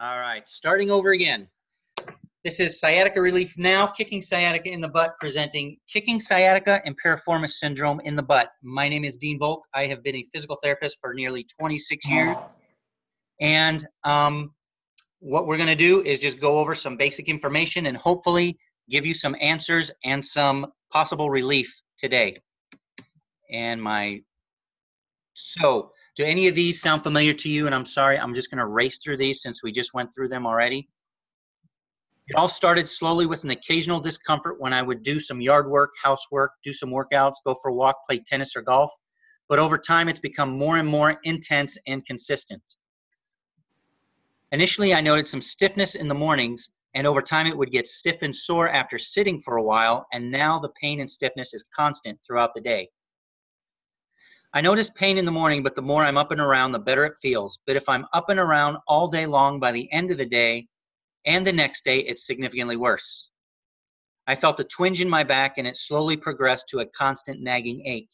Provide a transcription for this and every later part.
All right, starting over again. This is sciatica relief now, kicking sciatica in the butt, presenting kicking sciatica and piriformis syndrome in the butt. My name is Dean Volk. I have been a physical therapist for nearly 26 years. And um, what we're going to do is just go over some basic information and hopefully give you some answers and some possible relief today. And my, so do any of these sound familiar to you? And I'm sorry, I'm just going to race through these since we just went through them already. It all started slowly with an occasional discomfort when I would do some yard work, housework, do some workouts, go for a walk, play tennis or golf. But over time, it's become more and more intense and consistent. Initially, I noted some stiffness in the mornings, and over time, it would get stiff and sore after sitting for a while, and now the pain and stiffness is constant throughout the day. I notice pain in the morning, but the more I'm up and around, the better it feels. But if I'm up and around all day long, by the end of the day and the next day, it's significantly worse. I felt a twinge in my back, and it slowly progressed to a constant nagging ache.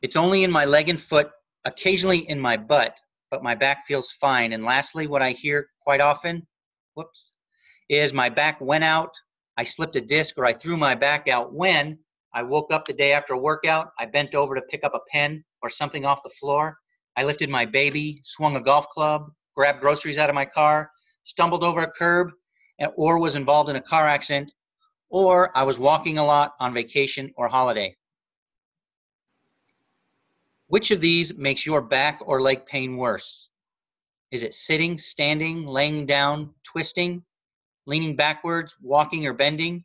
It's only in my leg and foot, occasionally in my butt, but my back feels fine. And lastly, what I hear quite often, whoops, is my back went out, I slipped a disc, or I threw my back out when I woke up the day after a workout. I bent over to pick up a pen or something off the floor. I lifted my baby, swung a golf club, grabbed groceries out of my car, stumbled over a curb, or was involved in a car accident, or I was walking a lot on vacation or holiday. Which of these makes your back or leg pain worse? Is it sitting, standing, laying down, twisting, leaning backwards, walking, or bending?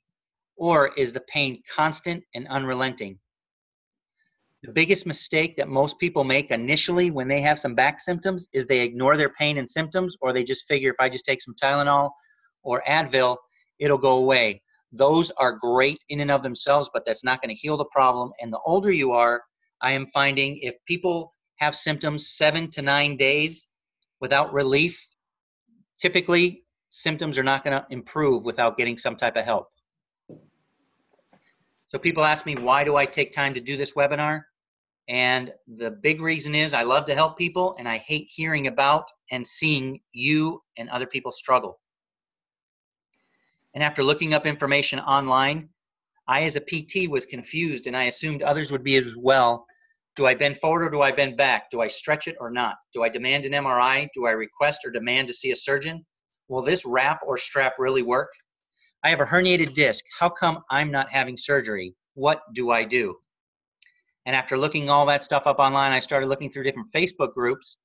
Or is the pain constant and unrelenting? The biggest mistake that most people make initially when they have some back symptoms is they ignore their pain and symptoms, or they just figure if I just take some Tylenol or Advil, it'll go away. Those are great in and of themselves, but that's not going to heal the problem. And the older you are, I am finding if people have symptoms seven to nine days without relief, typically symptoms are not going to improve without getting some type of help. So people ask me, why do I take time to do this webinar? And the big reason is I love to help people and I hate hearing about and seeing you and other people struggle. And after looking up information online, I, as a PT, was confused and I assumed others would be as well. Do I bend forward or do I bend back? Do I stretch it or not? Do I demand an MRI? Do I request or demand to see a surgeon? Will this wrap or strap really work? I have a herniated disc. How come I'm not having surgery? What do I do? And after looking all that stuff up online, I started looking through different Facebook groups,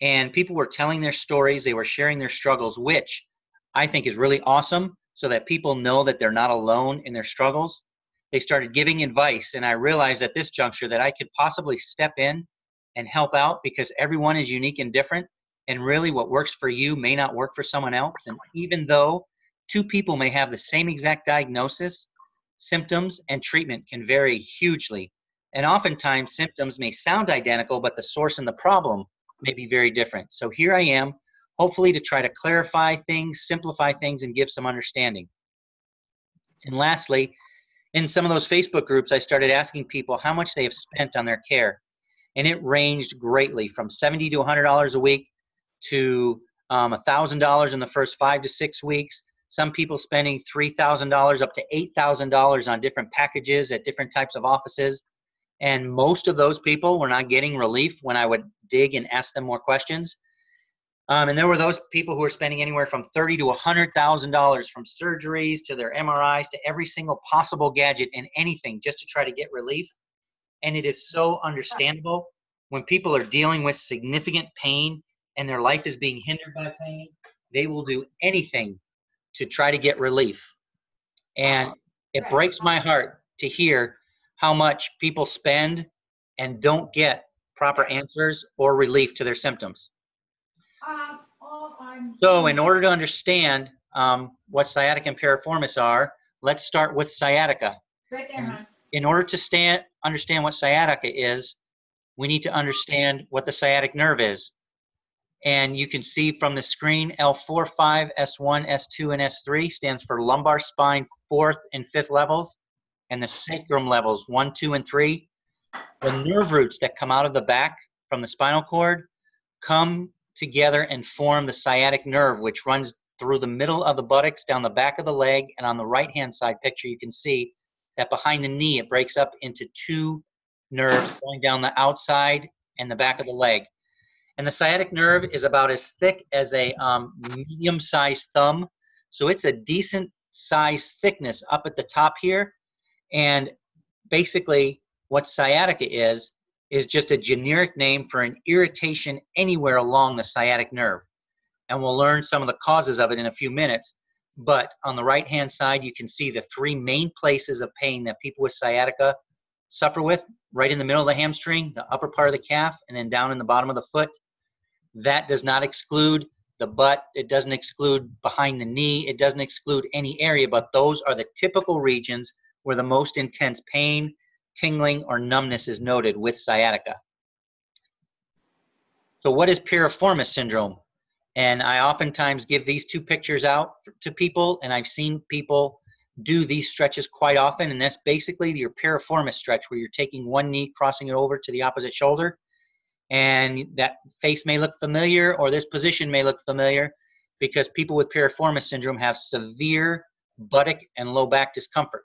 and people were telling their stories. They were sharing their struggles, which I think is really awesome so that people know that they're not alone in their struggles. They started giving advice, and I realized at this juncture that I could possibly step in and help out because everyone is unique and different. And really, what works for you may not work for someone else. And even though Two people may have the same exact diagnosis, symptoms, and treatment can vary hugely. And oftentimes, symptoms may sound identical, but the source and the problem may be very different. So here I am, hopefully to try to clarify things, simplify things, and give some understanding. And lastly, in some of those Facebook groups, I started asking people how much they have spent on their care. And it ranged greatly from 70 to $100 a week to um, $1,000 in the first five to six weeks some people spending $3,000 up to $8,000 on different packages at different types of offices. And most of those people were not getting relief when I would dig and ask them more questions. Um, and there were those people who were spending anywhere from thirty to $100,000 from surgeries to their MRIs to every single possible gadget and anything just to try to get relief. And it is so understandable when people are dealing with significant pain and their life is being hindered by pain, they will do anything to try to get relief. And it breaks my heart to hear how much people spend and don't get proper answers or relief to their symptoms. So, in order to understand um, what sciatica and piriformis are, let's start with sciatica. Right there. In order to stand, understand what sciatica is, we need to understand what the sciatic nerve is and you can see from the screen L4, 5, S1, S2, and S3 stands for lumbar spine fourth and fifth levels, and the sacrum levels one, two, and three. The nerve roots that come out of the back from the spinal cord come together and form the sciatic nerve, which runs through the middle of the buttocks, down the back of the leg, and on the right hand side picture, you can see that behind the knee, it breaks up into two nerves going down the outside and the back of the leg. And the sciatic nerve is about as thick as a um, medium sized thumb. So it's a decent size thickness up at the top here. And basically, what sciatica is, is just a generic name for an irritation anywhere along the sciatic nerve. And we'll learn some of the causes of it in a few minutes. But on the right hand side, you can see the three main places of pain that people with sciatica suffer with right in the middle of the hamstring, the upper part of the calf, and then down in the bottom of the foot. That does not exclude the butt, it doesn't exclude behind the knee, it doesn't exclude any area, but those are the typical regions where the most intense pain, tingling, or numbness is noted with sciatica. So, what is piriformis syndrome? And I oftentimes give these two pictures out to people, and I've seen people do these stretches quite often. And that's basically your piriformis stretch, where you're taking one knee, crossing it over to the opposite shoulder. And that face may look familiar, or this position may look familiar, because people with piriformis syndrome have severe buttock and low back discomfort.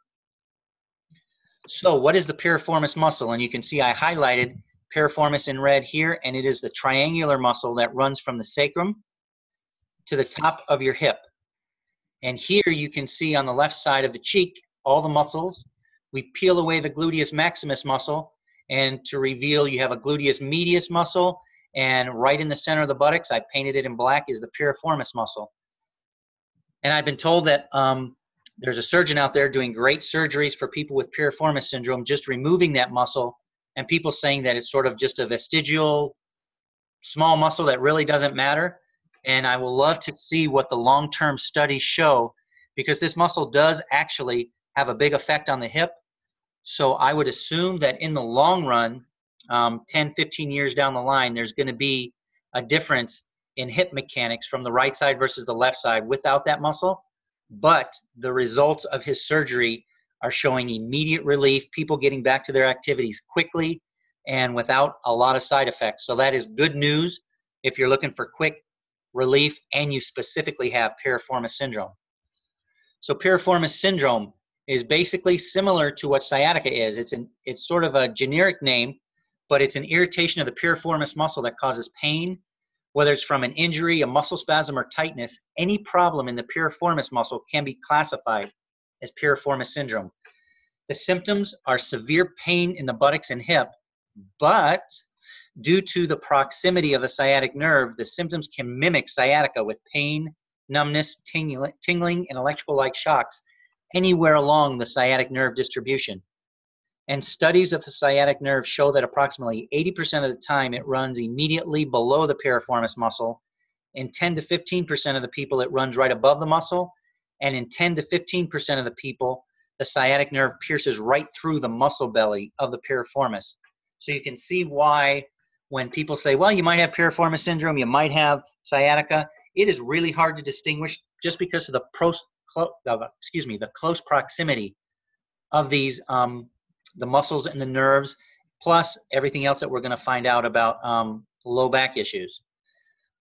So, what is the piriformis muscle? And you can see I highlighted piriformis in red here, and it is the triangular muscle that runs from the sacrum to the top of your hip. And here you can see on the left side of the cheek all the muscles. We peel away the gluteus maximus muscle, and to reveal you have a gluteus medius muscle, and right in the center of the buttocks, I painted it in black, is the piriformis muscle. And I've been told that um, there's a surgeon out there doing great surgeries for people with piriformis syndrome, just removing that muscle, and people saying that it's sort of just a vestigial small muscle that really doesn't matter and I will love to see what the long term studies show because this muscle does actually have a big effect on the hip. So I would assume that in the long run, um, 10, 15 years down the line, there's going to be a difference in hip mechanics from the right side versus the left side without that muscle. But the results of his surgery are showing immediate relief, people getting back to their activities quickly and without a lot of side effects. So that is good news if you're looking for quick relief, and you specifically have piriformis syndrome. So piriformis syndrome is basically similar to what sciatica is. It's an it's sort of a generic name, but it's an irritation of the piriformis muscle that causes pain, whether it's from an injury, a muscle spasm, or tightness. Any problem in the piriformis muscle can be classified as piriformis syndrome. The symptoms are severe pain in the buttocks and hip, but Due to the proximity of the sciatic nerve, the symptoms can mimic sciatica with pain, numbness, tingling, and electrical like shocks anywhere along the sciatic nerve distribution. And studies of the sciatic nerve show that approximately 80% of the time it runs immediately below the piriformis muscle. In 10 to 15% of the people, it runs right above the muscle. And in 10 to 15% of the people, the sciatic nerve pierces right through the muscle belly of the piriformis. So you can see why when people say, well, you might have piriformis syndrome, you might have sciatica, it is really hard to distinguish just because of the clo- excuse me, the close proximity of these um, the muscles and the nerves, plus everything else that we're going to find out about um, low back issues.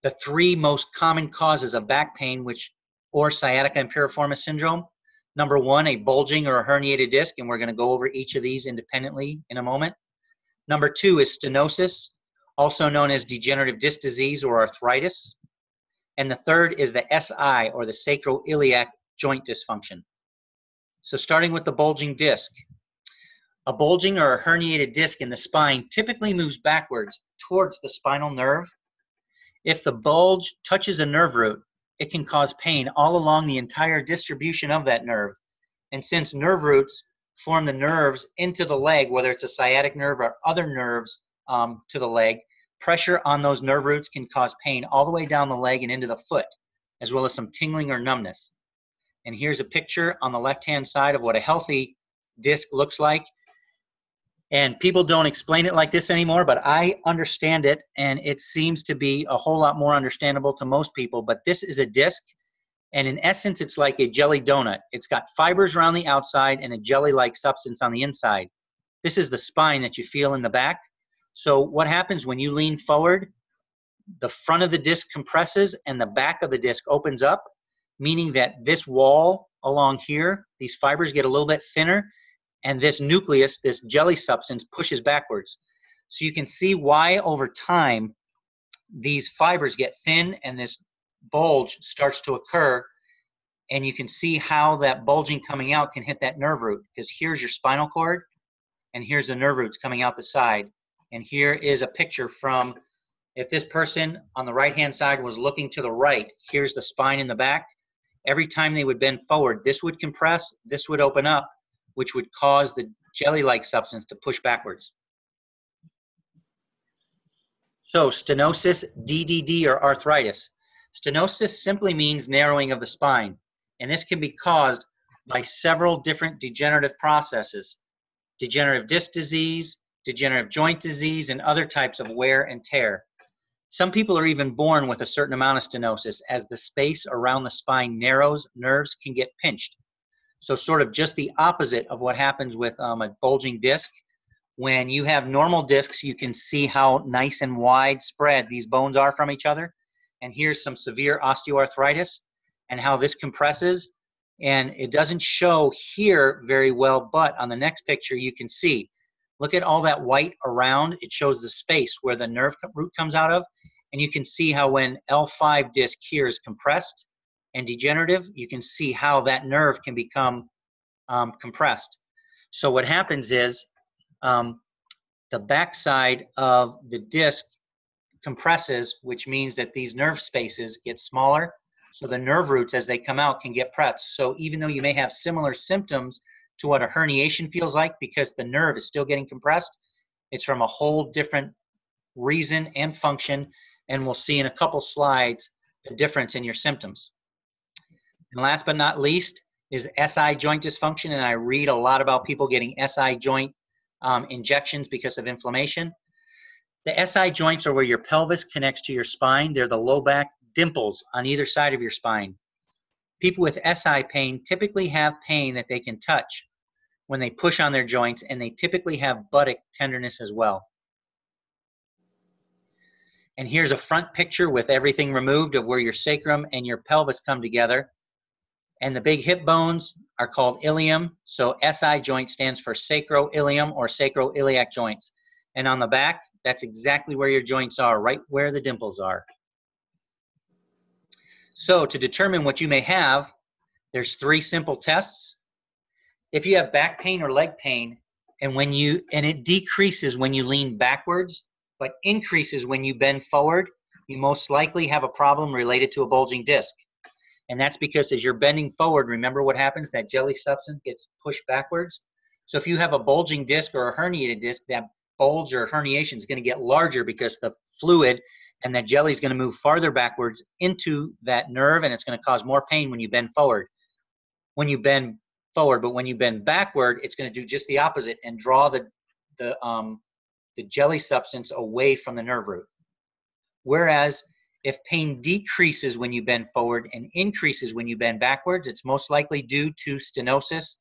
The three most common causes of back pain, which or sciatica and piriformis syndrome. Number one, a bulging or a herniated disc, and we're going to go over each of these independently in a moment. Number two is stenosis, also known as degenerative disc disease or arthritis. And the third is the SI or the sacroiliac joint dysfunction. So starting with the bulging disc. A bulging or a herniated disc in the spine typically moves backwards towards the spinal nerve. If the bulge touches a nerve root, it can cause pain all along the entire distribution of that nerve. And since nerve roots form the nerves into the leg, whether it's a sciatic nerve or other nerves um, to the leg, pressure on those nerve roots can cause pain all the way down the leg and into the foot, as well as some tingling or numbness. And here's a picture on the left hand side of what a healthy disc looks like. And people don't explain it like this anymore, but I understand it, and it seems to be a whole lot more understandable to most people. But this is a disc, and in essence, it's like a jelly donut. It's got fibers around the outside and a jelly like substance on the inside. This is the spine that you feel in the back. So what happens when you lean forward? the front of the disc compresses and the back of the disc opens up, meaning that this wall along here, these fibers get a little bit thinner, and this nucleus, this jelly substance, pushes backwards. So you can see why over time these fibers get thin and this bulge starts to occur and you can see how that bulging coming out can hit that nerve root because here's your spinal cord and here's the nerve roots coming out the side and here is a picture from if this person on the right hand side was looking to the right here's the spine in the back every time they would bend forward this would compress this would open up which would cause the jelly like substance to push backwards. So stenosis ddd or arthritis. Stenosis simply means narrowing of the spine and this can be caused by several different degenerative processes. Degenerative disc disease, degenerative joint disease, and other types of wear and tear. Some people are even born with a certain amount of stenosis. As the space around the spine narrows, nerves can get pinched. So, sort of just the opposite of what happens with um, a bulging disc. When you have normal discs, you can see how nice and widespread these bones are from each other. And here's some severe osteoarthritis and how this compresses. And it doesn't show here very well, but on the next picture you can see. Look at all that white around. It shows the space where the nerve root comes out of. And you can see how when L5 disc here is compressed and degenerative, you can see how that nerve can become um, compressed. So what happens is um, the backside of the disc compresses, which means that these nerve spaces get smaller so the nerve roots, as they come out, can get pressed. So even though you may have similar symptoms to what a herniation feels like because the nerve is still getting compressed, it's from a whole different reason and function. And we'll see in a couple slides the difference in your symptoms. And last but not least is SI joint dysfunction. And I read a lot about people getting SI joint um, injections because of inflammation. The SI joints are where your pelvis connects to your spine. They're the low back dimples on either side of your spine. People with SI pain typically have pain that they can touch when they push on their joints, and they typically have buttock tenderness as well. And here's a front picture with everything removed of where your sacrum and your pelvis come together. And the big hip bones are called ilium. So SI joint stands for sacroilium or sacroiliac joints. And on the back, that's exactly where your joints are, right where the dimples are. So to determine what you may have, there's three simple tests. If you have back pain or leg pain, and when you and it decreases when you lean backwards, but increases when you bend forward, you most likely have a problem related to a bulging disc. And that's because as you're bending forward, remember what happens? That jelly substance gets pushed backwards. So if you have a bulging disc or a herniated disc, that bulge or herniation is going to get larger because the fluid and that jelly is going to move farther backwards into that nerve and it's going to cause more pain when you bend forward when you bend forward but when you bend backward it's going to do just the opposite and draw the the um the jelly substance away from the nerve root whereas if pain decreases when you bend forward and increases when you bend backwards it's most likely due to stenosis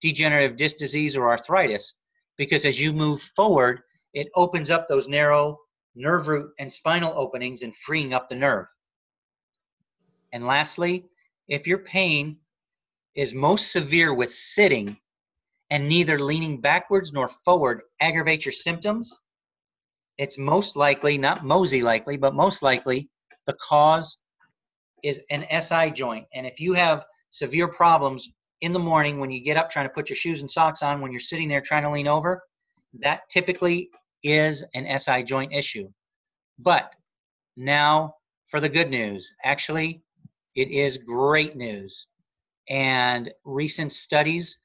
degenerative disc disease or arthritis because as you move forward it opens up those narrow nerve root and spinal openings and freeing up the nerve. And lastly, if your pain is most severe with sitting and neither leaning backwards nor forward aggravates your symptoms, it's most likely, not mosey likely, but most likely the cause is an SI joint. And if you have severe problems in the morning when you get up trying to put your shoes and socks on, when you're sitting there trying to lean over, that typically is an SI joint issue. But now for the good news. Actually, it is great news. And recent studies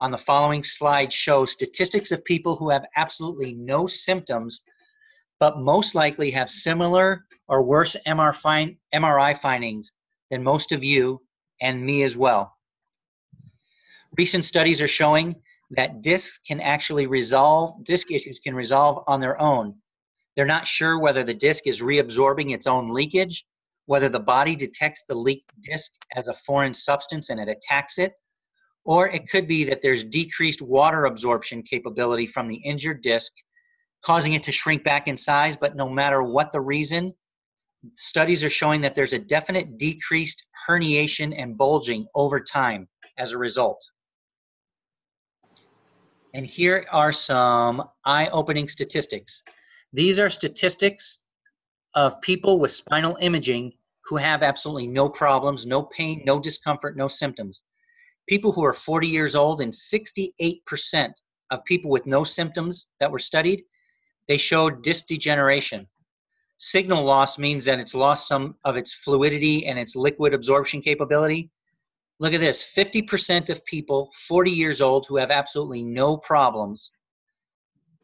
on the following slide show statistics of people who have absolutely no symptoms, but most likely have similar or worse MRI findings than most of you and me as well. Recent studies are showing that discs can actually resolve, disc issues can resolve on their own. They're not sure whether the disc is reabsorbing its own leakage, whether the body detects the leaked disc as a foreign substance and it attacks it, or it could be that there's decreased water absorption capability from the injured disc, causing it to shrink back in size. But no matter what the reason, studies are showing that there's a definite decreased herniation and bulging over time as a result. And here are some eye-opening statistics. These are statistics of people with spinal imaging who have absolutely no problems, no pain, no discomfort, no symptoms. People who are 40 years old and 68% of people with no symptoms that were studied, they showed disc degeneration. Signal loss means that it's lost some of its fluidity and its liquid absorption capability. Look at this 50% of people 40 years old who have absolutely no problems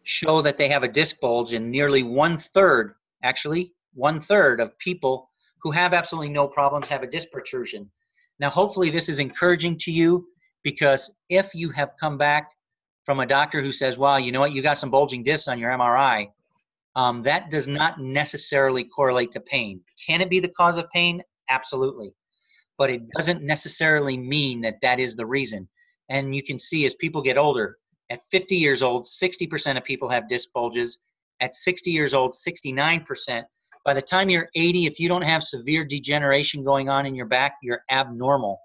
show that they have a disc bulge, and nearly one third, actually, one third of people who have absolutely no problems have a disc protrusion. Now, hopefully, this is encouraging to you because if you have come back from a doctor who says, well, you know what, you got some bulging discs on your MRI, um, that does not necessarily correlate to pain. Can it be the cause of pain? Absolutely. But it doesn't necessarily mean that that is the reason. And you can see as people get older, at 50 years old, 60% of people have disc bulges. At 60 years old, 69%. By the time you're 80, if you don't have severe degeneration going on in your back, you're abnormal.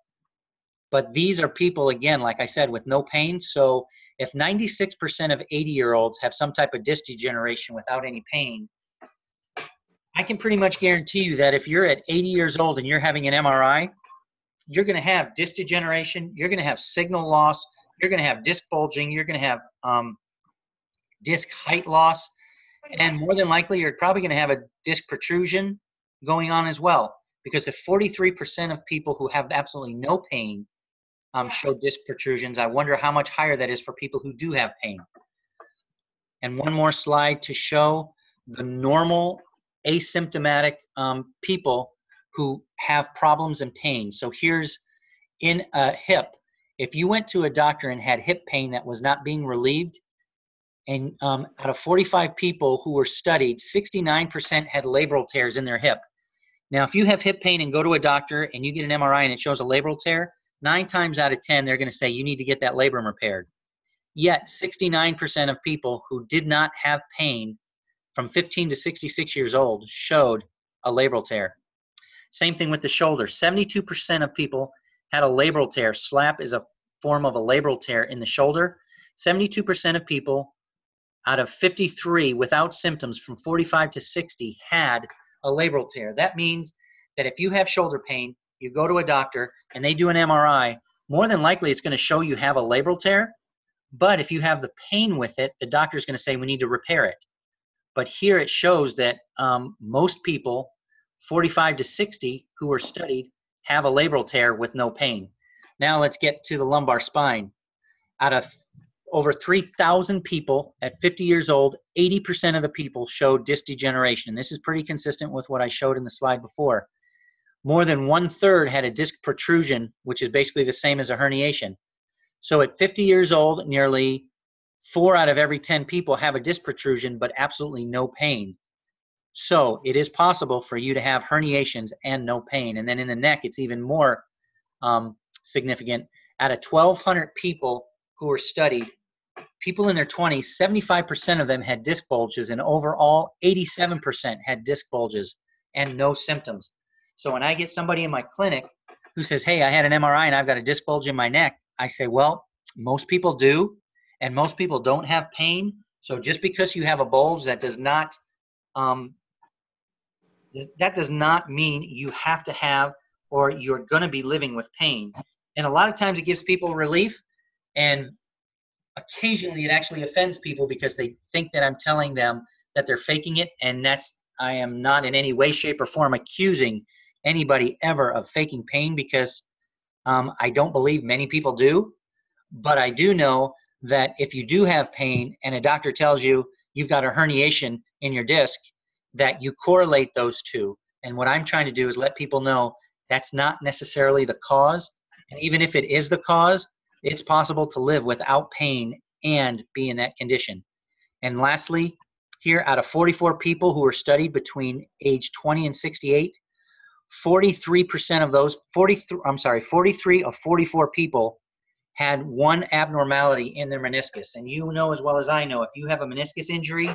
But these are people, again, like I said, with no pain. So if 96% of 80 year olds have some type of disc degeneration without any pain, I can pretty much guarantee you that if you're at 80 years old and you're having an MRI, you're going to have disc degeneration, you're going to have signal loss, you're going to have disc bulging, you're going to have um, disc height loss, and more than likely, you're probably going to have a disc protrusion going on as well. Because if 43% of people who have absolutely no pain um, show disc protrusions, I wonder how much higher that is for people who do have pain. And one more slide to show the normal asymptomatic um, people who have problems and pain. So here's in a hip. If you went to a doctor and had hip pain that was not being relieved, and um, out of 45 people who were studied, 69% had labral tears in their hip. Now, if you have hip pain and go to a doctor and you get an MRI and it shows a labral tear, nine times out of 10, they're going to say you need to get that labrum repaired. Yet, 69% of people who did not have pain from 15 to 66 years old showed a labral tear. Same thing with the shoulder. 72% of people had a labral tear. SLAP is a form of a labral tear in the shoulder. 72% of people out of 53 without symptoms from 45 to 60 had a labral tear. That means that if you have shoulder pain, you go to a doctor and they do an MRI, more than likely it's going to show you have a labral tear. But if you have the pain with it, the doctor is going to say we need to repair it. But here it shows that um, most people, 45 to 60, who were studied, have a labral tear with no pain. Now let's get to the lumbar spine. Out of over 3,000 people at 50 years old, 80% of the people showed disc degeneration. This is pretty consistent with what I showed in the slide before. More than one third had a disc protrusion, which is basically the same as a herniation. So at 50 years old, nearly four out of every 10 people have a disc protrusion, but absolutely no pain. So it is possible for you to have herniations and no pain. And then in the neck, it's even more um, significant. Out of 1,200 people who were studied, people in their 20s, 75% of them had disc bulges, and overall, 87% had disc bulges and no symptoms. So when I get somebody in my clinic who says, Hey, I had an MRI and I've got a disc bulge in my neck, I say, Well, most people do, and most people don't have pain. So just because you have a bulge, that does not um, that does not mean you have to have or you're going to be living with pain. And a lot of times it gives people relief, and occasionally it actually offends people because they think that I'm telling them that they're faking it, and that's I am not in any way, shape, or form accusing anybody ever of faking pain because um, I don't believe many people do. But I do know that if you do have pain and a doctor tells you you've got a herniation in your disc, that you correlate those two. And what I'm trying to do is let people know that's not necessarily the cause. And even if it is the cause, it's possible to live without pain and be in that condition. And lastly, here out of 44 people who were studied between age 20 and 68, 43% of those 43 I'm sorry, 43 of 44 people had one abnormality in their meniscus. And you know as well as I know if you have a meniscus injury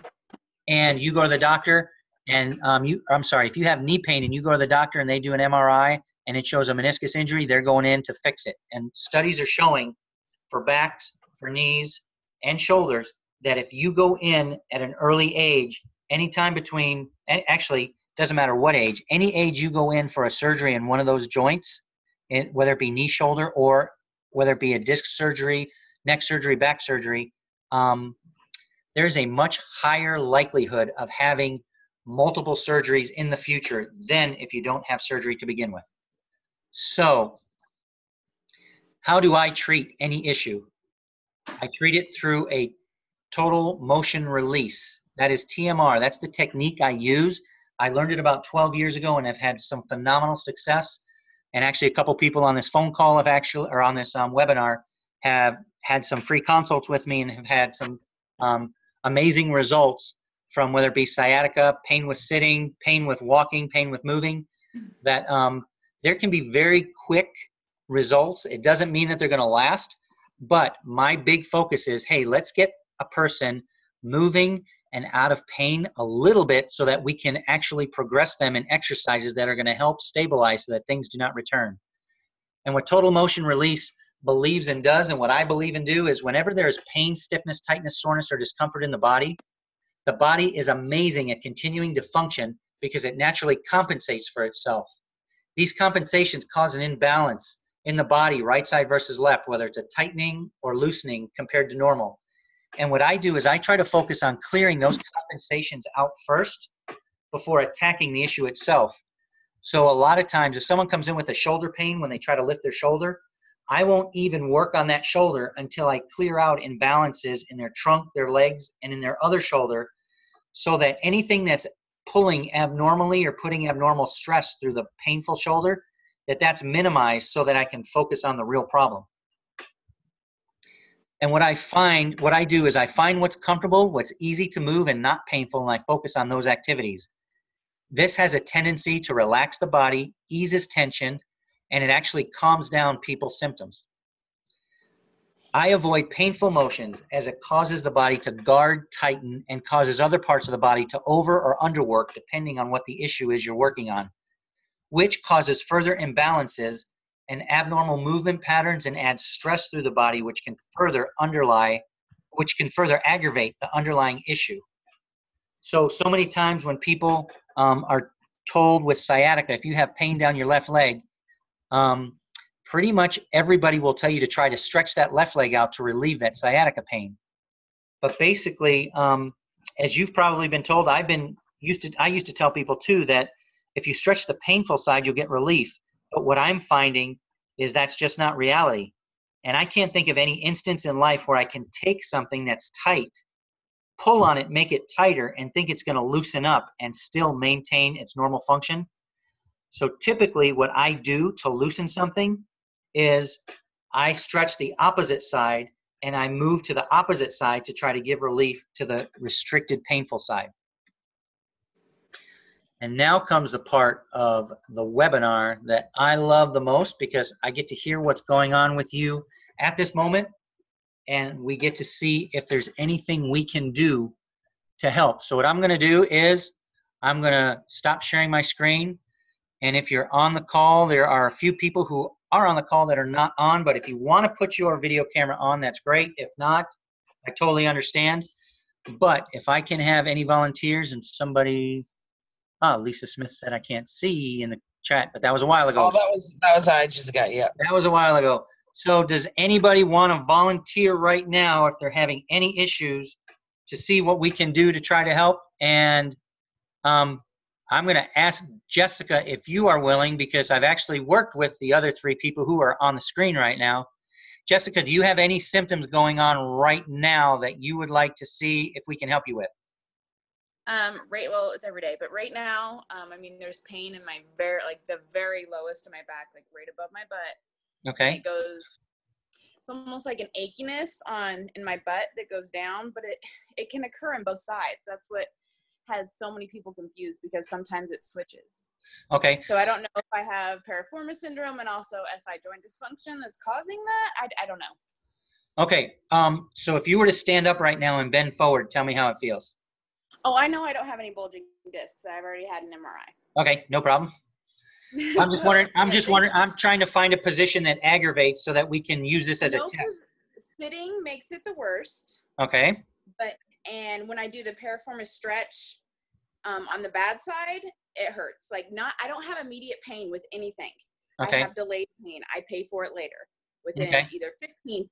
and you go to the doctor and um, you, I'm sorry, if you have knee pain and you go to the doctor and they do an MRI and it shows a meniscus injury, they're going in to fix it. And studies are showing for backs, for knees, and shoulders that if you go in at an early age, anytime between, actually doesn't matter what age, any age you go in for a surgery in one of those joints, whether it be knee, shoulder, or whether it be a disc surgery, neck surgery, back surgery, um, there's a much higher likelihood of having multiple surgeries in the future than if you don't have surgery to begin with. So, how do I treat any issue? I treat it through a total motion release. That is TMR. That's the technique I use. I learned it about 12 years ago and have had some phenomenal success. And actually, a couple people on this phone call have actually, or on this um, webinar, have had some free consults with me and have had some um, amazing results from whether it be sciatica, pain with sitting, pain with walking, pain with moving. That um, there can be very quick results. It doesn't mean that they're going to last, but my big focus is hey, let's get a person moving and out of pain a little bit so that we can actually progress them in exercises that are going to help stabilize so that things do not return. And what total motion release believes and does, and what I believe and do, is whenever there is pain, stiffness, tightness, soreness, or discomfort in the body, the body is amazing at continuing to function because it naturally compensates for itself. These compensations cause an imbalance in the body, right side versus left, whether it's a tightening or loosening compared to normal. And what I do is I try to focus on clearing those compensations out first before attacking the issue itself. So a lot of times, if someone comes in with a shoulder pain when they try to lift their shoulder, I won't even work on that shoulder until I clear out imbalances in their trunk, their legs, and in their other shoulder so that anything that's pulling abnormally or putting abnormal stress through the painful shoulder, that that's minimized so that I can focus on the real problem. And what I find, what I do is I find what's comfortable, what's easy to move and not painful, and I focus on those activities. This has a tendency to relax the body, eases tension, and it actually calms down people's symptoms. I avoid painful motions as it causes the body to guard, tighten, and causes other parts of the body to over or underwork depending on what the issue is you're working on, which causes further imbalances and abnormal movement patterns and adds stress through the body, which can further underlie, which can further aggravate the underlying issue. So, so many times when people um, are told with sciatica, if you have pain down your left leg, um, pretty much everybody will tell you to try to stretch that left leg out to relieve that sciatica pain. But basically, um, as you've probably been told, I've been used to. I used to tell people too that if you stretch the painful side, you'll get relief. But what I'm finding is that's just not reality. And I can't think of any instance in life where I can take something that's tight, pull on it, make it tighter, and think it's going to loosen up and still maintain its normal function. So typically, what I do to loosen something is I stretch the opposite side and I move to the opposite side to try to give relief to the restricted, painful side. And now comes the part of the webinar that I love the most because I get to hear what's going on with you at this moment and we get to see if there's anything we can do to help. So what I'm going to do is I'm going to stop sharing my screen and if you're on the call, there are a few people who are on the call that are not on, but if you want to put your video camera on, that's great. If not, I totally understand. But if I can have any volunteers and somebody, oh, Lisa Smith said I can't see in the chat, but that was a while ago. Oh, that was that was I just got yeah. That was a while ago. So does anybody want to volunteer right now if they're having any issues to see what we can do to try to help? And um, I'm going to ask Jessica if you are willing because I've actually worked with the other three people who are on the screen right now. Jessica, do you have any symptoms going on right now that you would like to see if we can help you with? Um, right. Well, it's every day, but right now, um, I mean, there's pain in my very, like the very lowest of my back, like right above my butt. Okay. It goes. It's almost like an achiness on in my butt that goes down, but it it can occur on both sides. That's what has so many people confused because sometimes it switches. Okay. So I don't know if I have piriformis syndrome and also SI joint dysfunction that's causing that. I, I don't know. Okay. Um, so if you were to stand up right now and bend forward, tell me how it feels. Oh, I know I don't have any bulging discs. I've already had an MRI. Okay, no problem. I'm just wondering, I'm just wondering, I'm trying to find a position that aggravates so that we can use this as a test. Sitting makes it the worst. Okay, and when I do the piriformis stretch um, on the bad side, it hurts. Like not, I don't have immediate pain with anything. Okay. I have delayed pain. I pay for it later, within Okay. either 15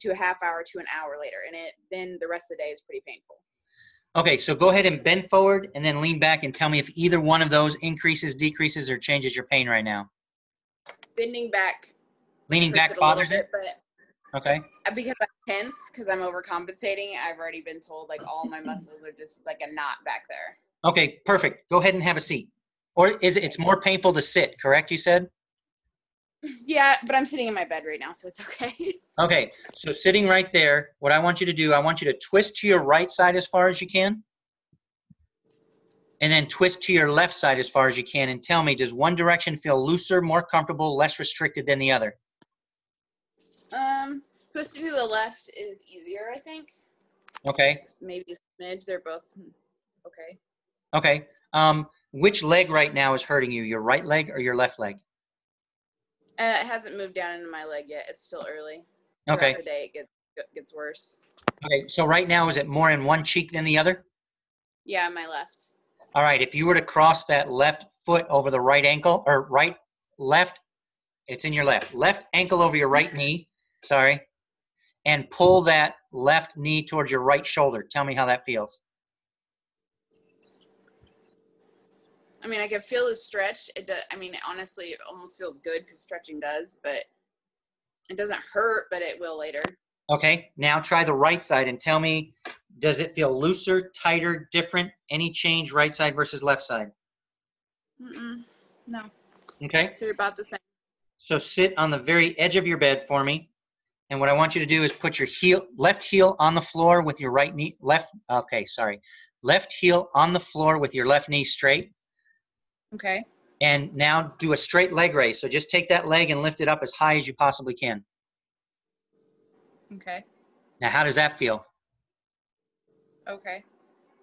to a half hour to an hour later, and it then the rest of the day is pretty painful. okay, so go ahead and bend forward and then lean back and tell me if either one of those increases, decreases, or changes your pain right now. Bending back, Leaning back it bothers it? bit, but Okay, uh, because I'm tense, because I'm overcompensating, I've already been told like all my muscles are just like a knot back there. okay, perfect. Go ahead and have a seat. Or is it, it's more painful to sit, correct, you said? Yeah, but I'm sitting in my bed right now, so it's okay. Okay, so sitting right there, what I want you to do, I want you to twist to your right side as far as you can. And then twist to your left side as far as you can and tell me, does one direction feel looser, more comfortable, less restricted than the other? Um, twisting to the left is easier, I think. Okay, maybe a smidge. They're both hmm, okay. okay. Um, which leg right now is hurting you, your right leg or your left leg? Uh, it hasn't moved down into my leg yet. It's still early. Throughout Okay, The day it gets gets worse. okay. So right now, is it more in one cheek than the other? Yeah, my left. All right, if you were to cross that left foot over the right ankle, or right, left, it's in your left, left ankle over your right knee, sorry, and pull that left knee towards your right shoulder. Tell me how that feels. I mean, I can feel the stretch. It does. I mean, honestly, it almost feels good because stretching does, but it doesn't hurt. But it will later. Okay, now try the right side and tell me, does it feel looser, tighter, different? Any change right side versus left side? Mm-mm. No, Okay, they're about the same. so sit on the very edge of your bed for me. And what I want you to do is put your heel, left heel on the floor with your right knee, left, okay, sorry. Left heel on the floor with your left knee straight. Okay. And now do a straight leg raise. So just take that leg and lift it up as high as you possibly can. Okay. Now, how does that feel? Okay.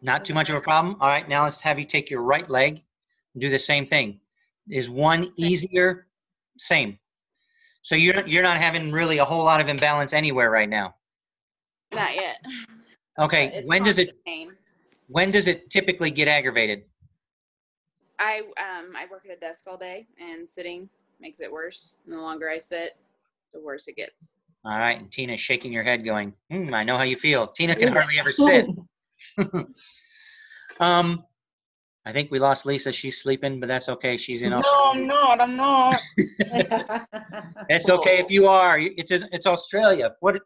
Not too much of a problem? All right, now let's have you take your right leg and do the same thing. Is one easier? Same. So you're, you're not having really a whole lot of imbalance anywhere right now. Not yet. Okay, when does it, Pain. when does it typically get aggravated? I um I work at a desk all day, and sitting makes it worse. And the longer I sit, the worse it gets. All right, and Tina's shaking your head going, hmm, I know how you feel. Tina can hardly ever sit. um, I think we lost Lisa. She's sleeping, but that's okay. She's in. No, I'm not. I'm not. It's okay if you are. It's it's Australia. What?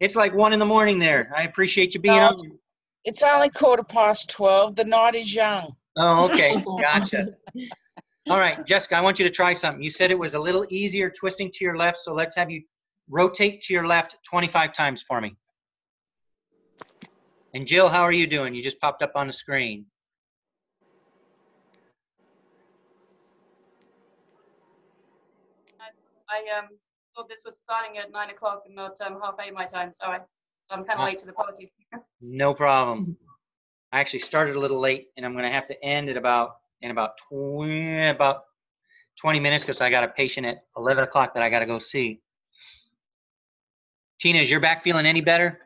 It's like one in the morning there. I appreciate you being No, on. it's- It's only quarter past 12. The night is young. Oh, okay, gotcha. All right, Jessica, I want you to try something. You said it was a little easier twisting to your left, so let's have you rotate to your left 25 times for me. And Jill, how are you doing? You just popped up on the screen. I um thought this was starting at nine o'clock and not um, half eight my time. Sorry, so I'm kind of late to the party. No problem. I actually started a little late, and I'm going to have to end at about in about 20, about 20 minutes because I got a patient at 11 o'clock that I got to go see. Tina, is your back feeling any better?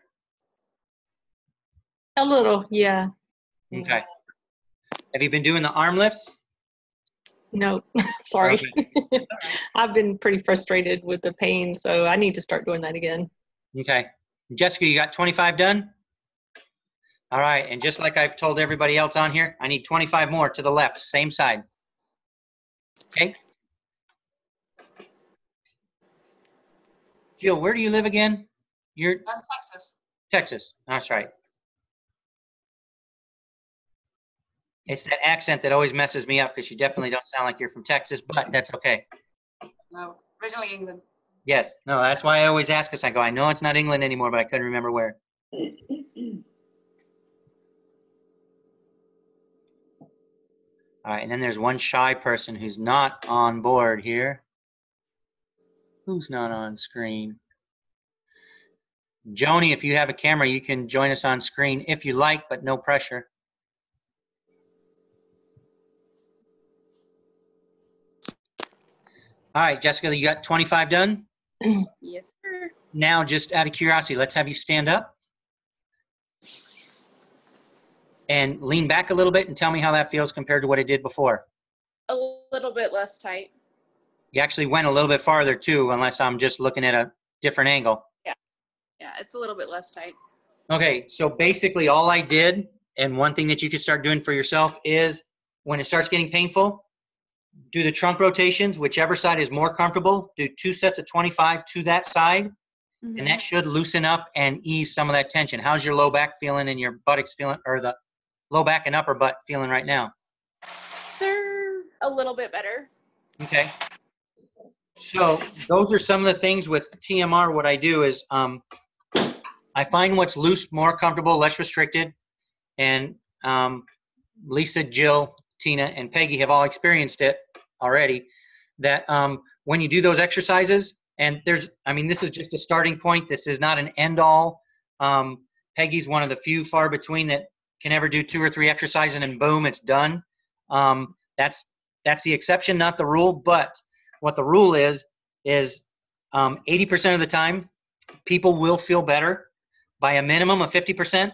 A little, yeah. Okay. Have you been doing the arm lifts? No, sorry. Okay. I've been pretty frustrated with the pain, so I need to start doing that again. Okay. Jessica, you got 25 done? All right. And just like I've told everybody else on here, I need 25 more to the left, same side. Okay. Jill, where do you live again? You're I'm Texas. Texas. That's right. It's that accent that always messes me up because you definitely don't sound like you're from Texas, but that's okay. No, originally England. Yes. No, that's why I always ask us. I go, I know it's not England anymore, but I couldn't remember where. All right, and then there's one shy person who's not on board here. Who's not on screen? Joni, if you have a camera, you can join us on screen if you like, but no pressure. All right, Jessica, you got 25 done? Yes, sir. Now, just out of curiosity, let's have you stand up and lean back a little bit and tell me how that feels compared to what it did before. A little bit less tight. You actually went a little bit farther too, unless I'm just looking at a different angle. Yeah, yeah, it's a little bit less tight. Okay, so basically all I did, and one thing that you can start doing for yourself is when it starts getting painful, do the trunk rotations, whichever side is more comfortable. Do two sets of 25 to that side, and that should loosen up and ease some of that tension. How's your low back feeling and your buttocks feeling, or the low back and upper butt feeling right now? They're a little bit better. Okay. So those are some of the things with TMR. What I do is um, I find what's loose more comfortable, less restricted, and um, Lisa, Jill, Tina, and Peggy have all experienced it already. That um, when you do those exercises, and there's, I mean, this is just a starting point. This is not an end all. Um, Peggy's one of the few far between that can ever do two or three exercises and boom, it's done. Um, that's that's the exception, not the rule. But what the rule is is um, 80% of the time, people will feel better by a minimum of 50%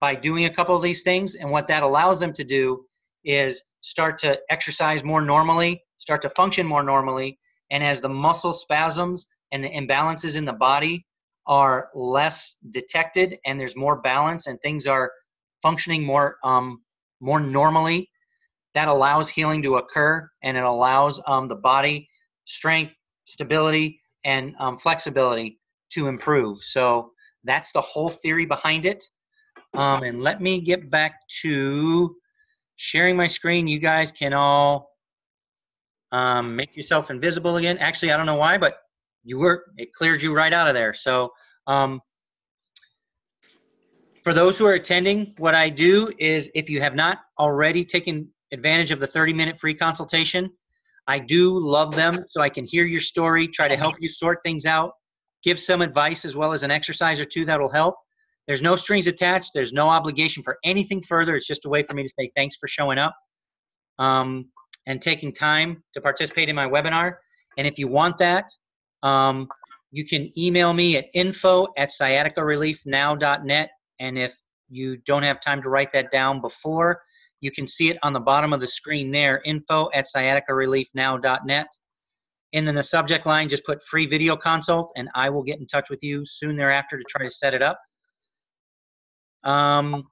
by doing a couple of these things. And what that allows them to do is start to exercise more normally, start to function more normally. And as the muscle spasms and the imbalances in the body are less detected and there's more balance and things are functioning more um, more normally, that allows healing to occur and it allows um, the body strength, stability, and um, flexibility to improve. So that's the whole theory behind it. Um, and let me get back to sharing my screen. You guys can all um, make yourself invisible again. Actually, I don't know why, but you were, it cleared you right out of there. So um, for those who are attending, what I do is if you have not already taken advantage of the 30 minute free consultation, I do love them so I can hear your story, try to help you sort things out, give some advice as well as an exercise or two that will help. There's no strings attached. There's no obligation for anything further. It's just a way for me to say thanks for showing up um, and taking time to participate in my webinar. And if you want that, um, you can email me at info at sciaticareliefnow.net. And if you don't have time to write that down before, you can see it on the bottom of the screen there, info at sciaticareliefnow.net. And then the subject line, just put free video consult, and I will get in touch with you soon thereafter to try to set it up. Um,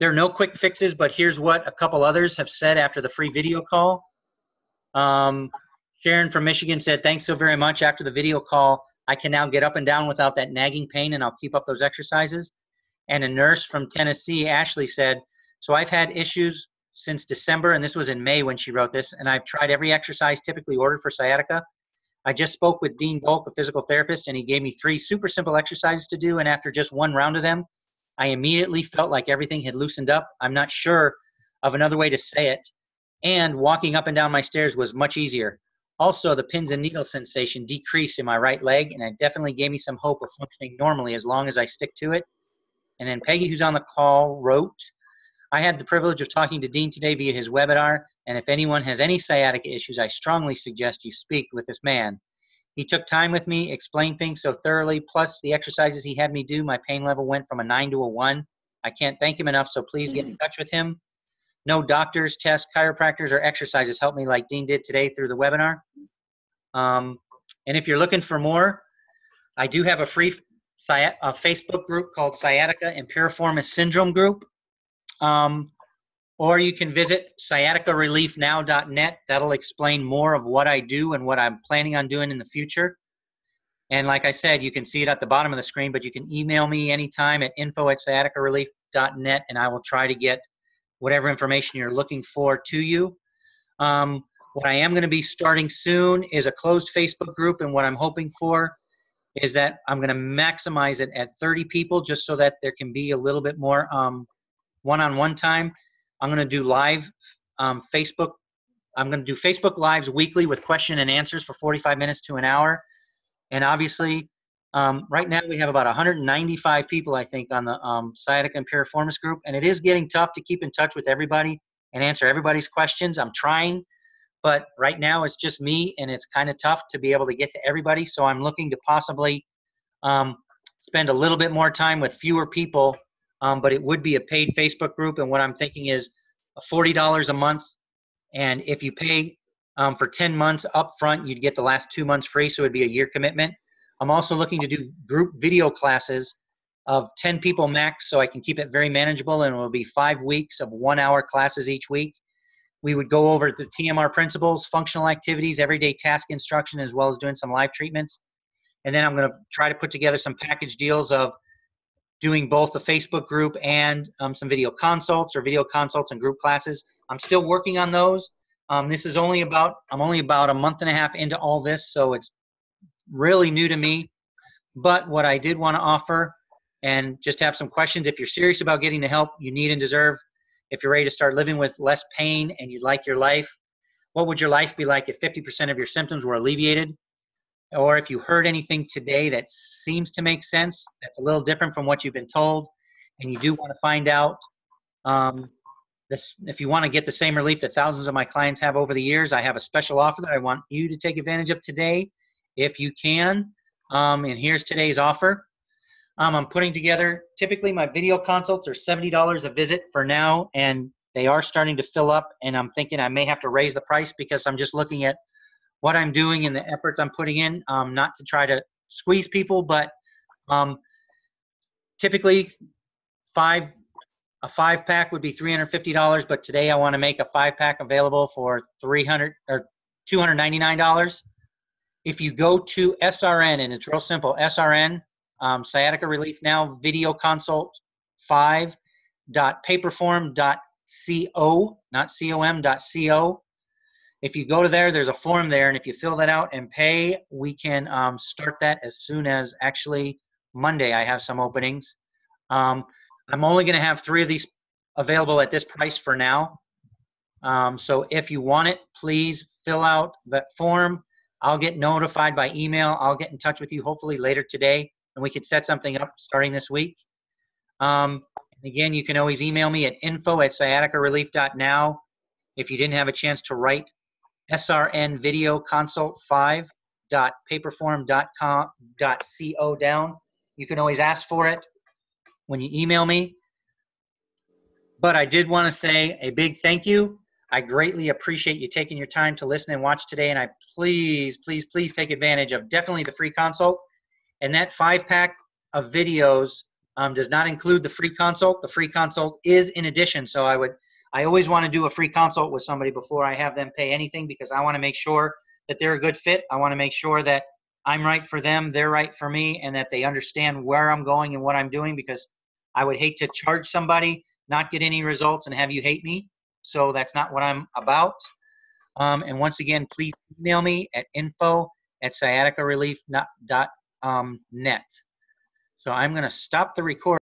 there are no quick fixes, but here's what a couple others have said after the free video call. Um, Sharon from Michigan said, Thanks so very much. After the video call, I can now get up and down without that nagging pain, and I'll keep up those exercises. And a nurse from Tennessee, Ashley, said, So I've had issues since December, and this was in May when she wrote this, and I've tried every exercise typically ordered for sciatica. I just spoke with Dean Volk, a physical therapist, and he gave me three super simple exercises to do. And after just one round of them, I immediately felt like everything had loosened up. I'm not sure of another way to say it. And walking up and down my stairs was much easier. Also, the pins and needles sensation decreased in my right leg, and it definitely gave me some hope of functioning normally as long as I stick to it. And then Peggy, who's on the call, wrote, I had the privilege of talking to Dean today via his webinar, and if anyone has any sciatica issues, I strongly suggest you speak with this man. He took time with me, explained things so thoroughly, plus the exercises he had me do, my pain level went from a 9 to a 1. I can't thank him enough, so please get in touch with him. No doctors, tests, chiropractors, or exercises help me like Dean did today through the webinar. Um, and if you're looking for more, I do have a free a Facebook group called Sciatica and Piriformis Syndrome Group. Um, or you can visit sciaticareliefnow.net. That'll explain more of what I do and what I'm planning on doing in the future. And like I said, you can see it at the bottom of the screen, but you can email me anytime at info at sciaticarelief.net and I will try to get whatever information you're looking for to you. Um, what I am going to be starting soon is a closed Facebook group, and what I'm hoping for is that I'm going to maximize it at 30 people just so that there can be a little bit more um, one-on-one time. I'm going to do live um, Facebook. I'm going to do Facebook lives weekly with question and answers for 45 minutes to an hour. And obviously, um, right now we have about 195 people, I think, on the um, Sciatica and Piriformis group, and it is getting tough to keep in touch with everybody and answer everybody's questions. I'm trying, but right now it's just me and it's kind of tough to be able to get to everybody. So I'm looking to possibly um, spend a little bit more time with fewer people, um, but it would be a paid Facebook group. And what I'm thinking is $40 a month. And if you pay um, for 10 months up front, you'd get the last two months free. So it'd be a year commitment. I'm also looking to do group video classes of 10 people max so I can keep it very manageable and it will be five weeks of one hour classes each week. We would go over the TMR principles, functional activities, everyday task instruction, as well as doing some live treatments. And then I'm going to try to put together some package deals of doing both the Facebook group and um, some video consults or video consults and group classes. I'm still working on those. Um, this is only about, I'm only about a month and a half into all this, so it's really new to me. But what I did want to offer and just have some questions. If you're serious about getting the help you need and deserve, if you're ready to start living with less pain and you like your life, what would your life be like if 50% of your symptoms were alleviated? Or if you heard anything today that seems to make sense, that's a little different from what you've been told, and you do want to find out um, this, if you want to get the same relief that thousands of my clients have over the years, I have a special offer that I want you to take advantage of today, if you can. Um, and here's today's offer. Um, I'm putting together, typically my video consults are $70 a visit for now, and they are starting to fill up. And I'm thinking I may have to raise the price because I'm just looking at what I'm doing and the efforts I'm putting in, um, not to try to squeeze people, but um, typically five a five pack would be $350, but today I want to make a five pack available for 300 or $299. If you go to SRN, and it's real simple, SRN, um, sciatica relief now video consult 5.paperform.co not com.co if you go to there there's a form there and if you fill that out and pay we can um, start that as soon as actually monday i have some openings um, i'm only going to have three of these available at this price for now um, so if you want it please fill out that form i'll get notified by email i'll get in touch with you hopefully later today and we could set something up starting this week. Um, again, you can always email me at info at sciaticarelief.now. If you didn't have a chance to write SRN video consult 5.paperform.com.co down, you can always ask for it when you email me. But I did want to say a big thank you. I greatly appreciate you taking your time to listen and watch today. And I please, please, please take advantage of definitely the free consult and that five pack of videos um, does not include the free consult. The free consult is in addition. So I would, I always want to do a free consult with somebody before I have them pay anything because I want to make sure that they're a good fit. I want to make sure that I'm right for them, they're right for me, and that they understand where I'm going and what I'm doing because I would hate to charge somebody, not get any results, and have you hate me. So that's not what I'm about. Um, and once again, please email me at info at sciaticarelief.com um, net. So I'm going to stop the recording.